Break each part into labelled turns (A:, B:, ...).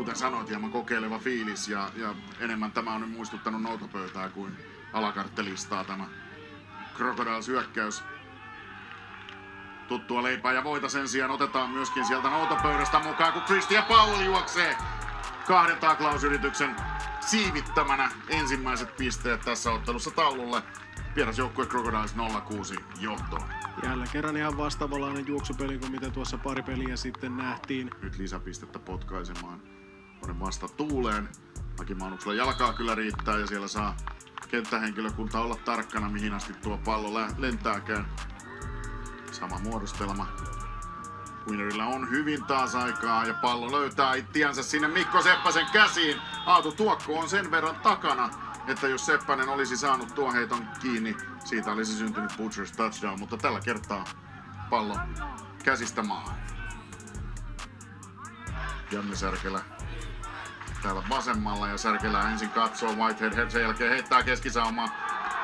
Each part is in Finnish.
A: kuten sanoit, hieman kokeileva fiilis ja, ja enemmän tämä on nyt muistuttanut noutopöytää kuin alakarttelistaa tämä Crocodiles hyökkäys. Tuttua leipää ja voita sen sijaan otetaan myöskin sieltä noutopöydästä mukaan, kun Christian Paul juoksee kahden taklausyrityksen siivittämänä ensimmäiset pisteet tässä ottelussa taululle. Vierasjoukkue Crocodiles 06 johtoon.
B: Jälleen kerran ihan vastaavalainen juoksupeli kuin mitä tuossa pari peliä sitten nähtiin.
A: Nyt lisäpistettä potkaisemaan tuonne vasta tuuleen. Aki Maunuksella jalkaa kyllä riittää ja siellä saa kenttähenkilökunta olla tarkkana mihin asti tuo pallo lentääkään. Sama muodostelma. Winnerillä on hyvin taas aikaa ja pallo löytää ittiänsä sinne Mikko Seppäsen käsiin. Aatu Tuokko on sen verran takana, että jos Seppänen olisi saanut tuon heiton kiinni, siitä olisi syntynyt Butchers touchdown, mutta tällä kertaa pallo käsistä maahan. Janne Särkelä täällä vasemmalla ja Särkelä ensin katsoo Whitehead, sen jälkeen heittää keskisaumaa.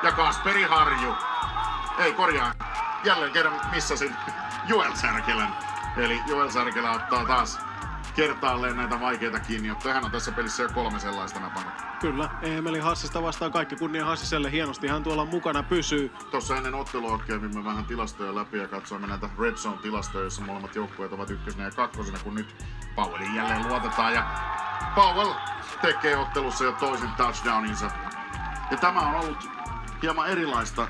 A: Ja Kasperi Harju. Ei korjaa. Jälleen kerran missasin Joel Särkelän. Eli Joel Särkelä ottaa taas kertaalleen näitä vaikeita kiinni, jotta hän on tässä pelissä jo kolme sellaista napannut.
B: Kyllä, Emeli Hassista vastaan kaikki kunnia Hassiselle. Hienosti hän tuolla mukana pysyy.
A: Tuossa ennen ottelua kävimme vähän tilastoja läpi ja katsoimme näitä Red Zone-tilastoja, joissa molemmat joukkueet ovat ykkösenä ja kakkosena, kun nyt Powellin jälleen luotetaan. Ja Powell tekee ottelussa jo toisen touchdowninsa. Ja tämä on ollut hieman erilaista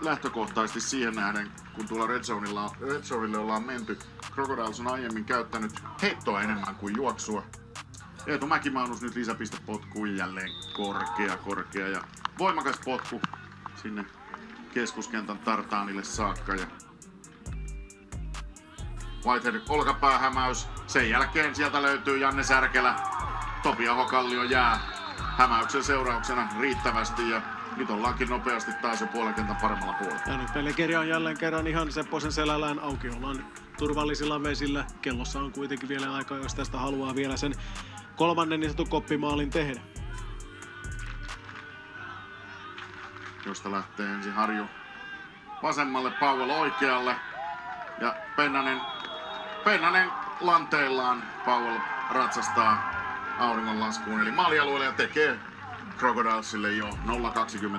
A: lähtökohtaisesti siihen nähden, kun tuolla Red, Zoneilla, Red Zoneille ollaan menty. Crocodiles on aiemmin käyttänyt heittoa enemmän kuin juoksua. Eetu Mäkimaunus nyt lisäpistepotkuun jälleen korkea, korkea ja voimakas potku sinne keskuskentän tartaanille saakka. Ja Whitehead olkapäähämäys. Sen jälkeen sieltä löytyy Janne Särkelä. Topi Ahokallio jää hämäyksen seurauksena riittävästi ja nyt ollaankin nopeasti taas jo puolen kentän paremmalla puolella.
B: Ja nyt pelikirja on jälleen kerran ihan Sepposen selällään auki. Ollaan turvallisilla vesillä. Kellossa on kuitenkin vielä aikaa, jos tästä haluaa vielä sen kolmannen niin sanotun koppimaalin tehdä.
A: josta lähtee ensin Harju vasemmalle, Powell oikealle. Ja Pennanen, Pennanen lanteillaan. Powell ratsastaa auringonlaskuun eli maalialueelle ja tekee Crocodilesille jo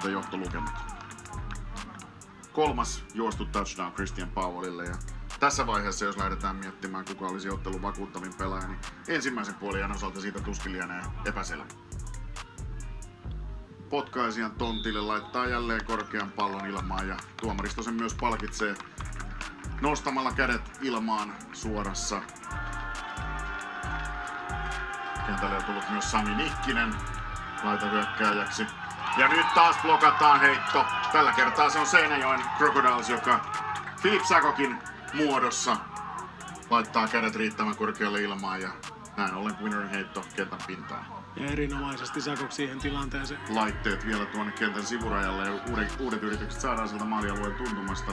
A: 0-20 johtolukemat. Kolmas juostu touchdown Christian Powellille ja tässä vaiheessa, jos lähdetään miettimään, kuka olisi ottelun vakuuttavin pelaaja, niin ensimmäisen puolijan osalta siitä tuskin lienee epäselvä potkaisijan tontille, laittaa jälleen korkean pallon ilmaan ja tuomaristo sen myös palkitsee nostamalla kädet ilmaan suorassa. Kentälle on tullut myös Sami Nikkinen laitahyökkääjäksi. Ja nyt taas blokataan heitto. Tällä kertaa se on Seinäjoen Crocodiles, joka Philip Sakokin muodossa laittaa kädet riittävän korkealle ilmaan ja näin ollen winnerin heitto kentän pintaan
B: Ja erinomaisesti Sakok siihen tilanteeseen.
A: laitteet vielä tuonne kentän sivurajalle ja uudet, uudet yritykset saadaan sieltä maalialueen tuntumasta.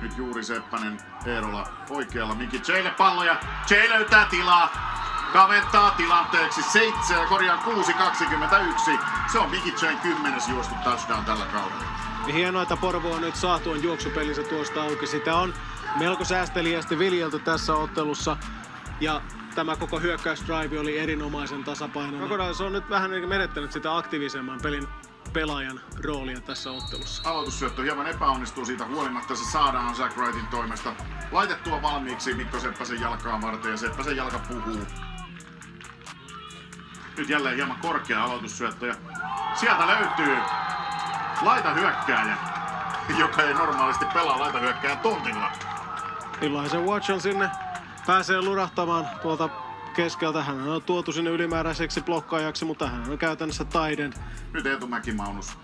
A: Nyt juuri Seppänen Eerola oikealla. Miki Jaylle pallo ja Jay löytää tilaa. Kaventaa tilanteeksi 7, korjaan 6-21. Se on Miki Jayn kymmenes juostu touchdown tällä kaudella.
B: Hienoa, että Porvo on nyt saa tuon juoksupelinsä tuosta auki. Sitä on melko säästeliästi viljelty tässä ottelussa. Ja tämä koko hyökkäysdrive oli erinomaisen tasapainoinen. Crocodiles on nyt vähän niin menettänyt sitä aktiivisemman pelin pelaajan roolia tässä ottelussa.
A: Aloitussyöttö hieman epäonnistuu siitä huolimatta. Se saadaan Zach Wrightin toimesta laitettua valmiiksi Mikko Seppäsen jalkaa varten ja Seppäsen jalka puhuu. Nyt jälleen hieman korkea aloitussyöttö ja sieltä löytyy laita hyökkääjä, joka ei normaalisti pelaa laita hyökkääjän tontilla.
B: Elijah Watson sinne pääsee lurahtamaan tuolta keskeltä. Hän on tuotu sinne ylimääräiseksi blokkaajaksi, mutta hän on käytännössä taiden.
A: Nyt Eetu Mäkimaunus.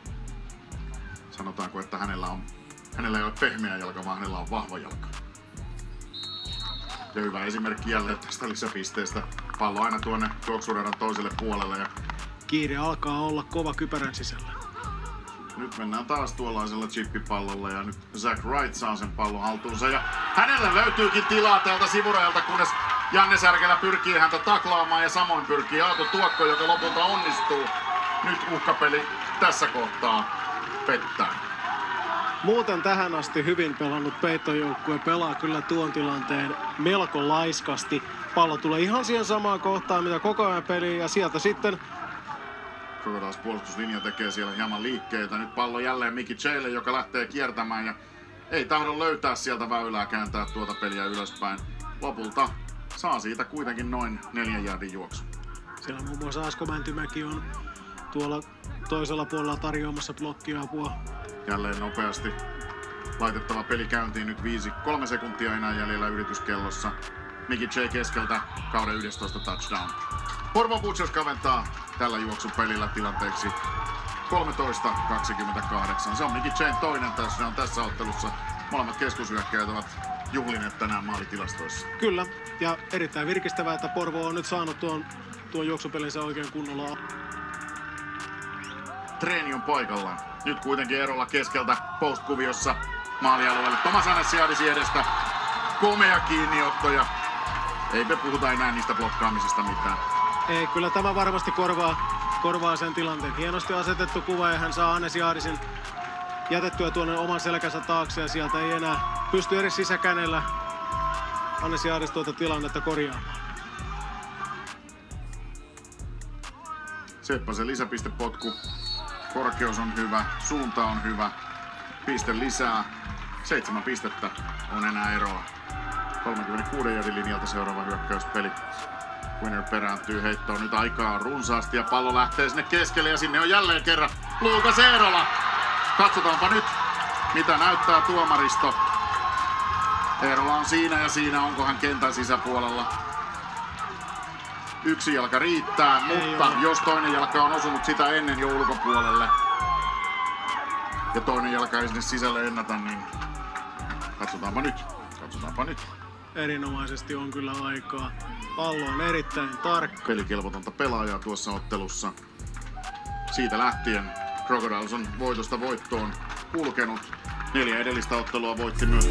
A: Sanotaanko, että hänellä, on, hänellä ei ole pehmeä jalka, vaan hänellä on vahva jalka. Ja hyvä esimerkki jälleen tästä lisäpisteestä. Pallo aina tuonne juoksuradan toiselle puolelle ja
B: Kiire alkaa olla kova kypärän sisällä.
A: Nyt mennään taas tuollaisella chippipallolla ja nyt Zach Wright saa sen pallon haltuunsa ja hänellä löytyykin tilaa täältä sivurajalta, kunnes Janne Särkelä pyrkii häntä taklaamaan ja samoin pyrkii Aatu Tuokko, joka lopulta onnistuu. Nyt uhkapeli tässä kohtaa pettää.
B: muuten tähän asti hyvin pelannut peittojoukkue pelaa kyllä tuon tilanteen melko laiskasti. Pallo tulee ihan siihen samaan kohtaan, mitä koko ajan peli ja sieltä sitten
A: Taas puolustuslinja tekee siellä hieman liikkeitä. Nyt pallo jälleen Miki Chelle, joka lähtee kiertämään ja ei tahdo löytää sieltä väylää kääntää tuota peliä ylöspäin. Lopulta saa siitä kuitenkin noin neljän jardin juoksu.
B: Siellä muun muassa Asko Mäntymäki on tuolla toisella puolella tarjoamassa blokkiapua.
A: Jälleen nopeasti laitettava peli käyntiin nyt 5 3 sekuntia enää jäljellä yrityskellossa. Miki J keskeltä kauden 11 touchdown. Porvo Butchers kaventaa tällä juoksupelillä tilanteeksi 13-28. Se on Miki J toinen tässä on tässä ottelussa. Molemmat keskushyökkäjät ovat juhlineet tänään maalitilastoissa.
B: Kyllä, ja erittäin virkistävää, että Porvo on nyt saanut tuon, tuon juoksupelinsä oikein kunnolla.
A: Treeni on paikallaan. Nyt kuitenkin erolla keskeltä postkuviossa maalialueelle. Tomas Anessiadisi edestä. Komea kiinniotto ja eipä puhuta enää niistä blokkaamisista mitään.
B: Ei, kyllä tämä varmasti korvaa, korvaa sen tilanteen. Hienosti asetettu kuva ja hän saa Annes Jaarisin jätettyä tuonne oman selkänsä taakse ja sieltä ei enää pysty edes sisäkänellä Annes Jaaris tuota tilannetta korjaamaan.
A: Seppäsen lisäpistepotku. Korkeus on hyvä, suunta on hyvä. Piste lisää. Seitsemän pistettä on enää eroa. 36 jardin linjalta seuraava hyökkäyspeli. Winner perääntyy heittoon. Nyt aikaa on runsaasti ja pallo lähtee sinne keskelle ja sinne on jälleen kerran Luukas Eerola. Katsotaanpa nyt, mitä näyttää tuomaristo. Eerola on siinä ja siinä, onko hän kentän sisäpuolella. Yksi jalka riittää,
B: Ei
A: mutta
B: ole.
A: jos toinen jalka on osunut sitä ennen jo ulkopuolelle ja toinen jalka ei sinne sisälle ennätä, niin katsotaanpa nyt. Katsotaanpa nyt.
B: Erinomaisesti on kyllä aikaa. Pallo on erittäin tarkka.
A: Pelikelvotonta pelaajaa tuossa ottelussa. Siitä lähtien Crocodiles on voitosta voittoon kulkenut. Neljä edellistä ottelua voitti myös.